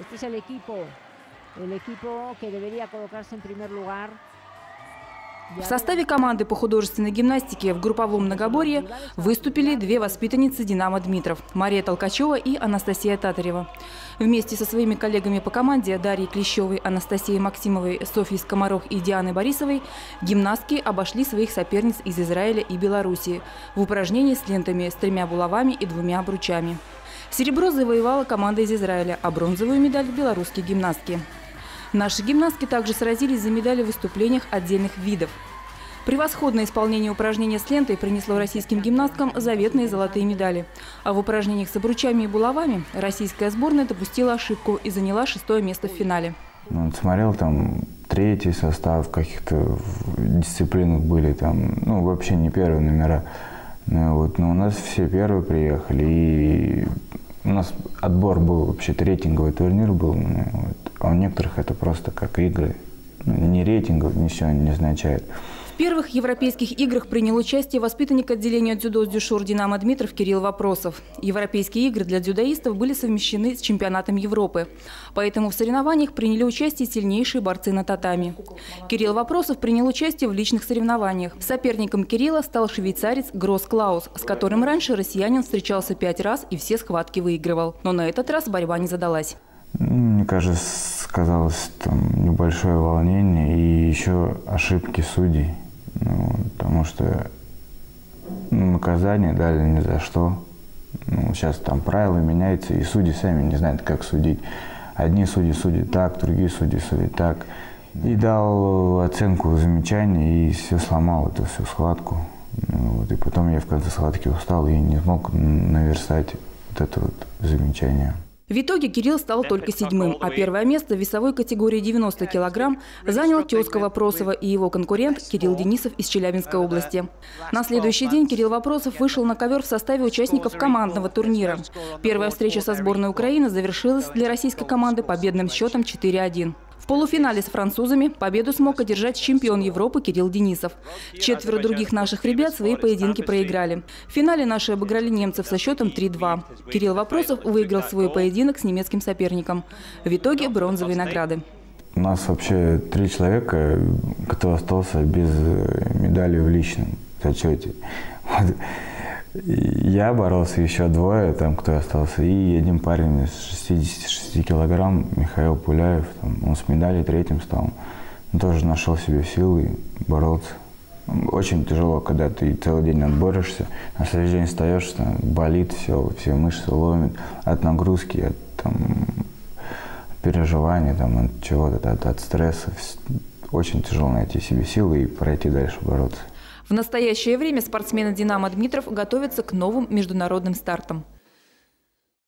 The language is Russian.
Este es el equipo, el equipo que debería colocarse en primer lugar. В составе команды по художественной гимнастике в групповом многоборье выступили две воспитанницы «Динамо Дмитров» – Мария Толкачева и Анастасия Татарева. Вместе со своими коллегами по команде Дарьей Клещевой, Анастасией Максимовой, Софьей Скоморох и Дианой Борисовой гимнастки обошли своих соперниц из Израиля и Белоруссии в упражнении с лентами с тремя булавами и двумя обручами. Серебро завоевала команда из Израиля, а бронзовую медаль – белорусские гимнастки. Наши гимнастки также сразились за медали в выступлениях отдельных видов. Превосходное исполнение упражнения с лентой принесло российским гимнасткам заветные золотые медали. А в упражнениях с обручами и булавами российская сборная допустила ошибку и заняла шестое место в финале. Ну, смотрел там третий состав, каких-то дисциплинах были там, ну, вообще не первые номера. Ну, вот, но у нас все первые приехали, и у нас отбор был вообще рейтинговый турнир был, ну, вот, а у некоторых это просто как игры. Ну, не рейтинг ничего не означает. Первых европейских играх принял участие воспитанник отделения дзюдо с дюшор «Динамо» Дмитров Кирилл Вопросов. Европейские игры для дзюдоистов были совмещены с чемпионатом Европы. Поэтому в соревнованиях приняли участие сильнейшие борцы на татами. Кирилл Вопросов принял участие в личных соревнованиях. Соперником Кирилла стал швейцарец Гросс Клаус, с которым раньше россиянин встречался пять раз и все схватки выигрывал. Но на этот раз борьба не задалась. Мне кажется, сказалось там небольшое волнение и еще ошибки судей. Ну, потому что ну, наказание дали ни за что. Ну, сейчас там правила меняются, и судьи сами не знают, как судить. Одни судьи судят так, другие судьи судят так. И дал оценку замечания, и все сломал эту всю схватку. Ну, вот, и потом я в конце схватки устал и не смог наверстать вот это вот замечание. В итоге Кирилл стал только седьмым, а первое место в весовой категории 90 килограмм занял тезка Вопросова и его конкурент Кирилл Денисов из Челябинской области. На следующий день Кирилл Вопросов вышел на ковер в составе участников командного турнира. Первая встреча со сборной Украины завершилась для российской команды победным счетом 4-1 полуфинале с французами победу смог одержать чемпион Европы Кирилл Денисов. Четверо других наших ребят свои поединки проиграли. В финале наши обыграли немцев со счетом 3-2. Кирилл Вопросов выиграл свой поединок с немецким соперником. В итоге бронзовые награды. У нас вообще три человека, кто остался без медали в личном зачете. Я боролся, еще двое, там кто остался, и один парень с 66 килограмм, Михаил Пуляев, там, он с медалью третьим стал. Он тоже нашел себе силы бороться. Очень тяжело, когда ты целый день отборешься, на следующий день встаешь, болит все, все мышцы ломит от нагрузки, от там, переживаний, там, от чего-то, от, от стресса. Очень тяжело найти себе силы и пройти дальше бороться. В настоящее время спортсмены «Динамо» Дмитров готовятся к новым международным стартам.